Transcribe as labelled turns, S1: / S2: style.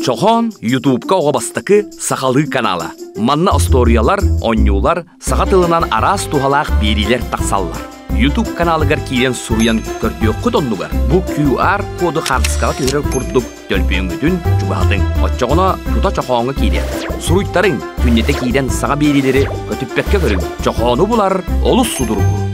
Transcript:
S1: чохон ютубка оҕобастакы сахалы канала манна историялар оннюлар саҕат тылынан араас тухалаах биирилер тахсаллар ютуб каналыгар киирен суруян көрдүөккүт оннугар бу qr коду хагыскара төрөр курдук төлпөңгүтүн чубаатың отчоғоно тута чохооңа киирен суруйттарың чоқағыңы кейден. саға биирилери көтүппекке көрүң чохоону булар олус судургу.